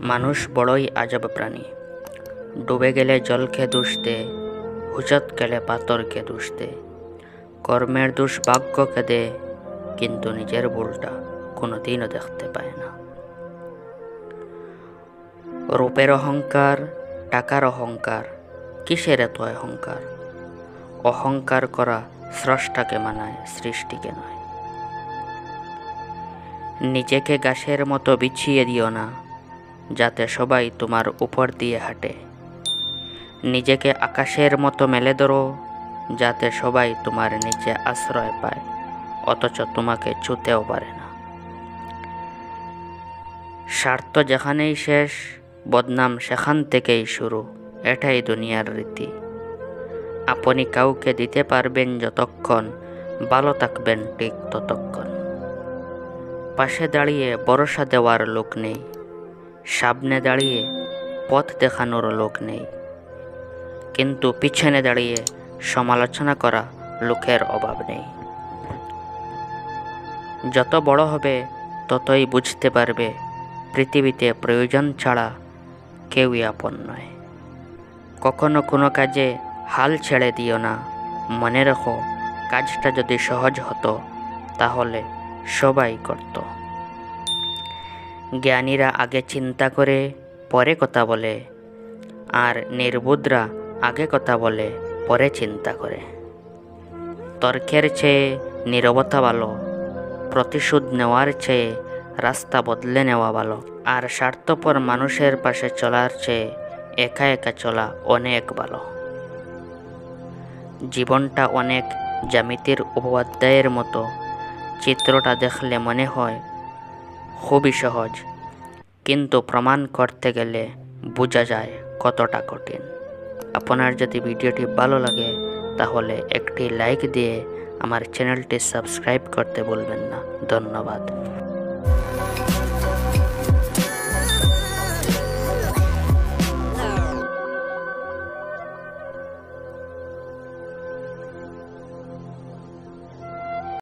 মানুষ বড়ই আজব প্রাণী। ডুবে গেলে জলকে দোষ দে হুচত গেলে পাথরকে দোষ দে। কর্মের দোষ ভাগ্যকে দে, কিন্তু নিজের ভুলটা কোনোদিনও দেখতে পায় না। রূপের অহংকার, টাকার অহংকার, কিসের এত অহংকার? অহংকার করা স্রষ্টাকে মানায়, সৃষ্টিকে নয়। নিজেকে গাছের মতো বিছিয়ে দিও না যাতে সবাই তোমার উপর দিয়ে হাঁটে। নিজেকে আকাশের মতো মেলে ধরো, যাতে সবাই তোমার নিচে আশ্রয় পায়, অথচ তোমাকে ছুতেও পারে না। স্বার্থ যেখানেই শেষ, বদনাম সেখান থেকেই শুরু, এটাই দুনিয়ার রীতি। আপনি কাউকে দিতে পারবেন যতক্ষণ, ভালো থাকবেন ঠিক ততক্ষণ। পাশে দাঁড়িয়ে ভরসা দেওয়ার লোক নেই। সামনে দাঁড়িয়ে পথ দেখানোর লোক নেই। কিন্তু পিছনে দাঁড়িয়ে সমালোচনা করা লোকের অভাব নেই। যত বড় হবে, ততই বুঝতে পারবে পৃথিবীতে প্রয়োজন ছাড়া কেউই আপন নয়। কখনো কোনো কাজে হাল ছেড়ে দিও না। মনে রেখো, কাজটা যদি সহজ হতো, তাহলে সবাই করত। জ্ঞানীরা আগে চিন্তা করে, পরে কথা বলে। আর নির্বুদরা আগে কথা বলে, পরে চিন্তা করে। তর্কের চেয়ে নীরবতা ভালো, প্রতিশোধ নেওয়ার চেয়ে রাস্তা বদলে নেওয়া ভালো। আর স্বার্থপর মানুষের পাশে চলার চেয়ে একা একা চলা অনেক ভালো। জীবনটা অনেক জ্যামিতির উপাধ্যায়ের মতো। চিত্রটা দেখলে মনে হয় খুবই সহজ। কিন্তু প্রমাণ করতে গেলে বোঝা যায় কতটা কঠিন। আপনার যদি ভিডিওটি ভালো লাগে, তাহলে একটি লাইক দিয়ে আমার চ্যানেলটি সাবস্ক্রাইব করতে বলবেন না। ধন্যবাদ।